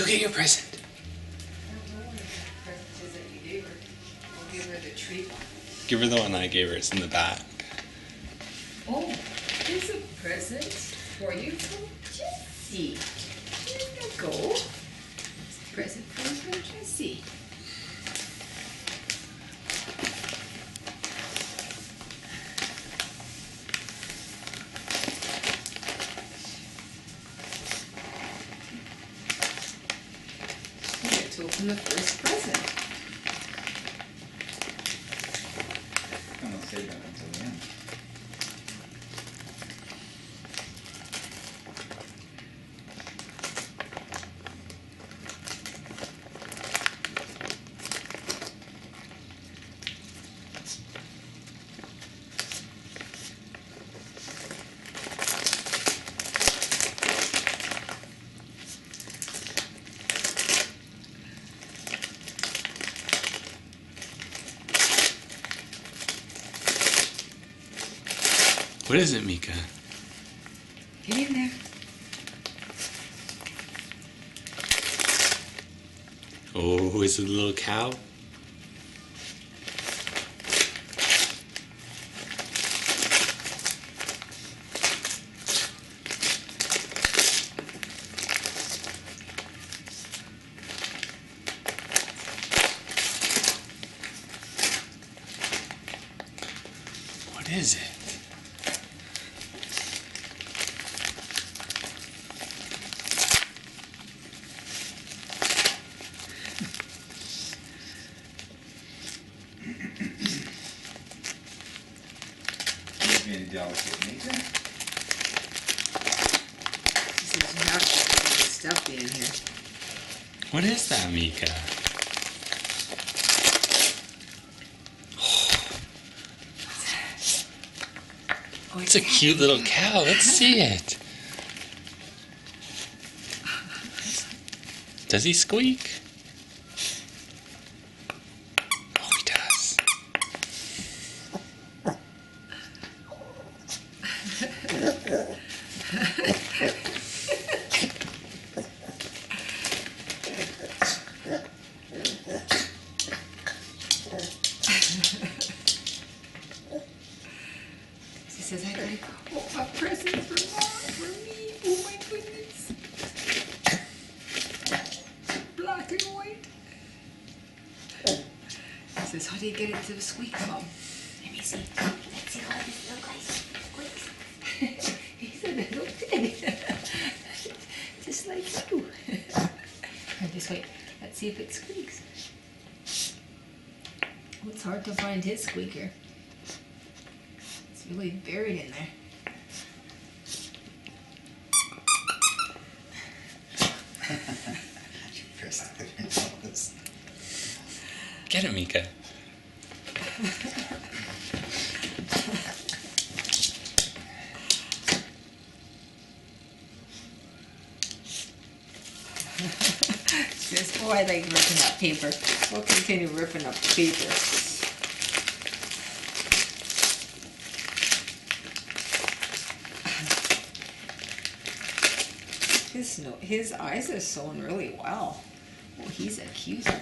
Go get your present. I don't know what the present is that you gave her. We'll give her the tree one. Give her the one I gave her. It's in the back. Oh, here's a present for you from Jessie. Here you go. It's a present for you from Jessie. You get to open the first present. I'm gonna save that until the end. What is it, Mika? Get in there. Oh, is it a little cow? What is it? You're being delicate, Mika. She says you have to put all this stuff in here. What is that, Mika? Oh, It's a cute little cow. Let's see it. Does he squeak? Says, I gotta oh, a present for mom, for me. Oh my goodness. Black and white. She says, how do you get it to squeak, mom? Let me see. Let's see how this look like. Squeaks. He's a little pig. Just like you. Here, this way. Let's see if it squeaks. Oh, it's hard to find his squeaker. It's really buried in there. You pressed it this. Get it, Mika. Says, oh, I like ripping up paper. We'll continue ripping up paper. His no, his eyes are sewn really well. Oh, he's a cuter.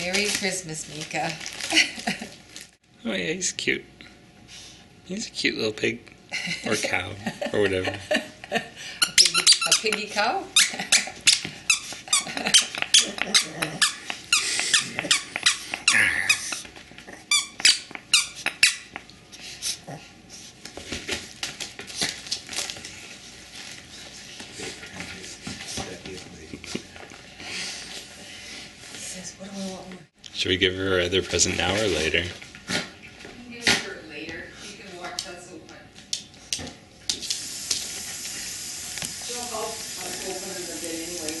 Merry Christmas, Mika. Oh, yeah, he's cute. He's a cute little pig. Or cow. or whatever. a, piggy, a piggy cow? He says, what do I want more? Should we give her her other present now or later? Later. Anyway.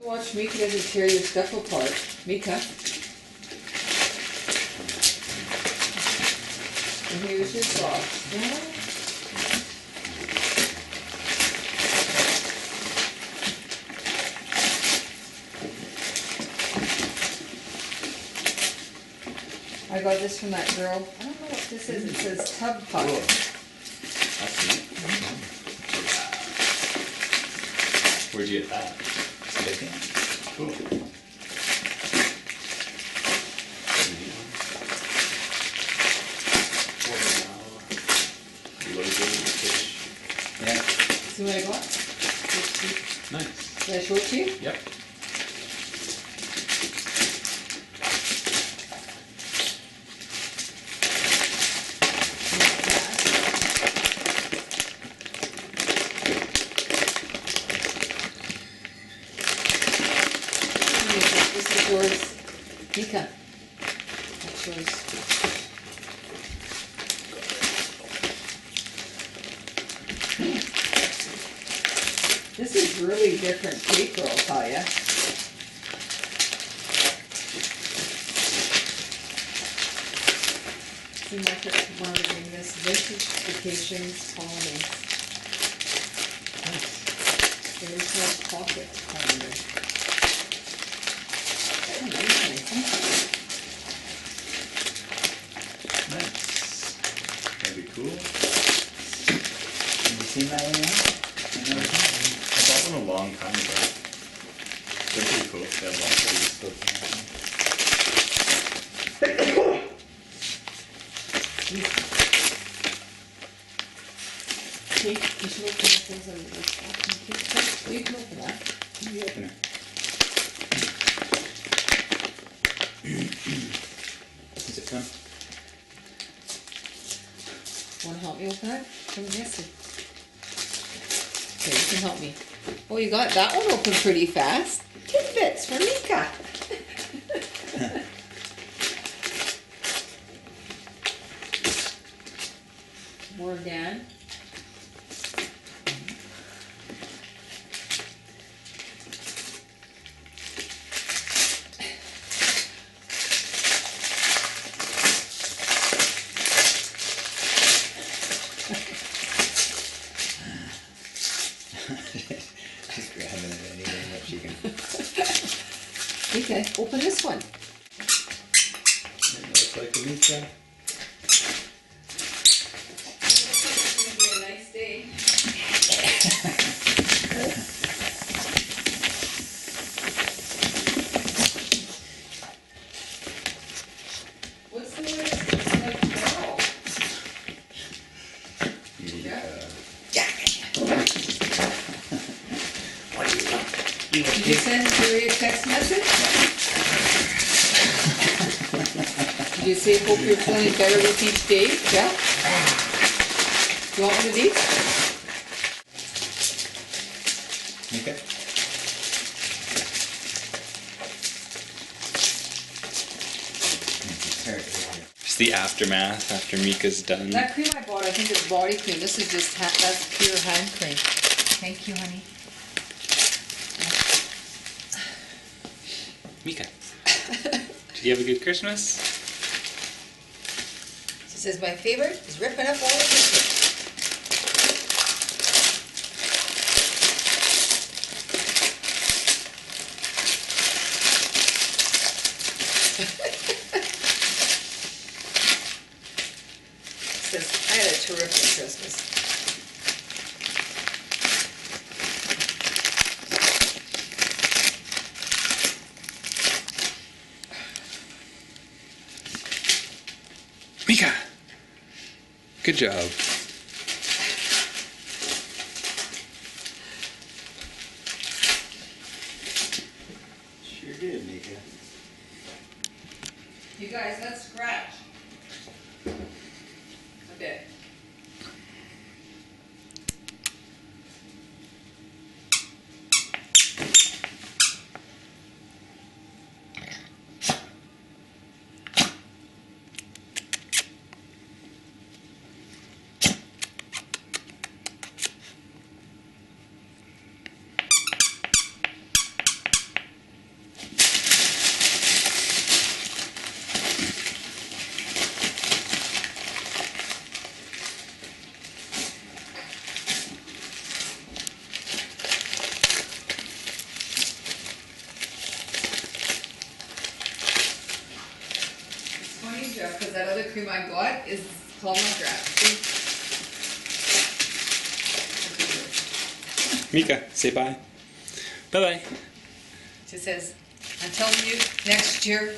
Watch Mika as tear your stuff apart. Mika. And here's your sauce. I got this from that girl. I don't know what this is. It says tub Cool. That's neat. Where'd you get that? Cool. Yeah, See what I got? nice. Did I show it to you? Yep. This is yours. Mika. This is really different paper, I'll tell you. Seems like it's one of the this vintage vacations holidays. There's no pocket calendar. Oh. Nice. That'd be cool. Have you seen that one yet? I never I bought one a long time ago. They're have lots of these stuff. You it. Come? Wanna help me open it? Come this. Okay, you can help me. Oh, you got that one open pretty fast. Tidbits for Mika. More again. Mika, open this one. It looks like a meat guy. It's gonna be a nice day. What's the word? It's like tomorrow. Yeah. Did you send Jerry a text message? Did you say, hope you're feeling better with each day? Yeah? You want one of these? Mika? It's the aftermath after Mika's done. That cream I bought, I think is body cream. This is just, ha- that's pure hand cream. Thank you, honey. Mika. Did you have a good Christmas? She says, my favorite is ripping up all the pictures. Says, I had a terrific Christmas. Mika! Good job. Sure did, Mika. You guys, let's Jeff, because that other cream I got is called muskrat. See? That's what it is. Mika, say bye. Bye bye. She says, until you, next year,